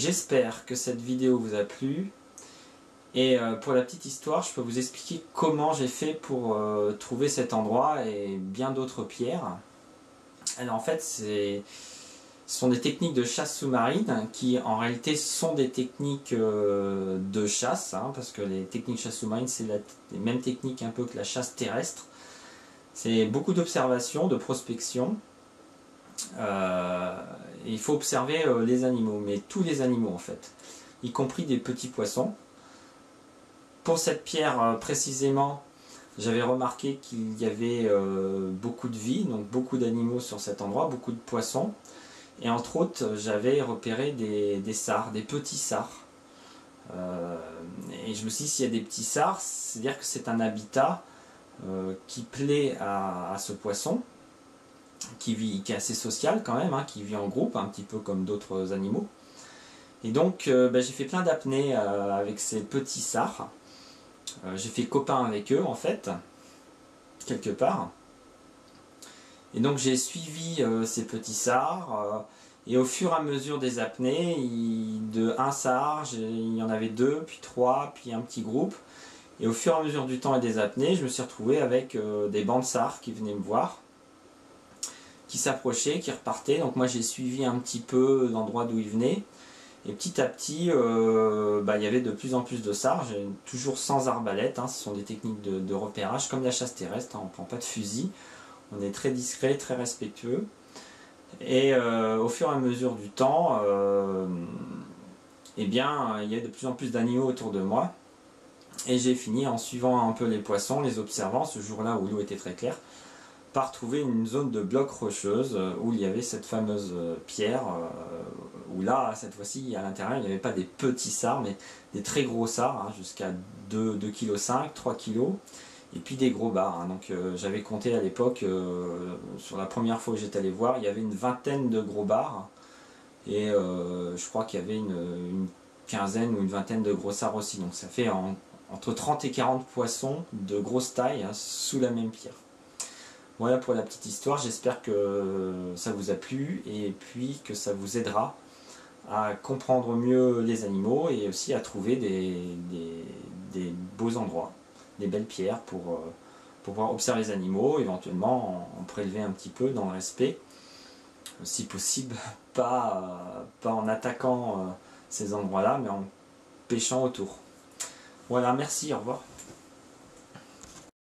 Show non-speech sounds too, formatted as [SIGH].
J'espère que cette vidéo vous a plu. Et euh, pour la petite histoire, je peux vous expliquer comment j'ai fait pour euh, trouver cet endroit et bien d'autres pierres. Alors en fait, ce sont des techniques de chasse sous-marine qui en réalité sont des techniques euh, de chasse, hein, parce que les techniques de chasse sous-marine, c'est les mêmes techniques un peu que la chasse terrestre. C'est beaucoup d'observation, de prospection. Il faut observer les animaux, mais tous les animaux en fait, y compris des petits poissons. Pour cette pierre euh, précisément, j'avais remarqué qu'il y avait euh, beaucoup de vie, donc beaucoup d'animaux sur cet endroit, beaucoup de poissons. Et entre autres, j'avais repéré des, sars, des petits. Euh, et je me suis dit, s'il y a des petits sars, c'est-à-dire que c'est un habitat qui plaît à, ce poisson, qui, vit, qui est assez social quand même, hein, qui vit en groupe, un petit peu comme d'autres animaux. Et donc, ben, j'ai fait plein d'apnées avec ces petits sars. Euh, j'ai fait copain avec eux en fait, quelque part. Et donc j'ai suivi euh, ces petits sars, euh, et au fur et à mesure des apnées, de un sar, il y en avait deux, puis trois, puis un petit groupe. Et au fur et à mesure du temps et des apnées, je me suis retrouvé avec des bancs de sars qui venaient me voir, qui s'approchaient, qui repartaient. Donc moi j'ai suivi un petit peu l'endroit d'où ils venaient. Et petit à petit, euh, bah, il y avait de plus en plus de SAR, toujours sans arbalète, hein. ce sont des techniques de, repérage, comme la chasse terrestre, hein. on ne prend pas de fusil, on est très discret, très respectueux. Et euh, au fur et à mesure du temps, euh, eh bien, il y a de plus en plus d'animaux autour de moi. Et j'ai fini en suivant un peu les poissons, les observant, ce jour-là où l'eau était très claire, par trouver une zone de blocs rocheuse euh, où il y avait cette fameuse euh, pierre, euh, où là, cette fois-ci, à l'intérieur, il n'y avait pas des petits sars, mais des très gros sars, hein, jusqu'à 2,5 kg, 3 kg, et puis des gros bars. Hein. Donc j'avais compté à l'époque, sur la première fois que j'étais allé voir, il y avait une vingtaine de gros bars, et je crois qu'il y avait une, quinzaine ou une vingtaine de gros sars aussi. Donc ça fait entre 30 et 40 poissons de grosse taille hein, sous la même pierre. Voilà pour la petite histoire, j'espère que ça vous a plu et puis que ça vous aidera à comprendre mieux les animaux et aussi à trouver des, beaux endroits, des belles pierres pour, euh, pouvoir observer les animaux, éventuellement en, prélever un petit peu dans le respect, si possible [LAUGHS] pas, pas en attaquant euh, ces endroits-là, mais en pêchant autour. Voilà, merci, au revoir.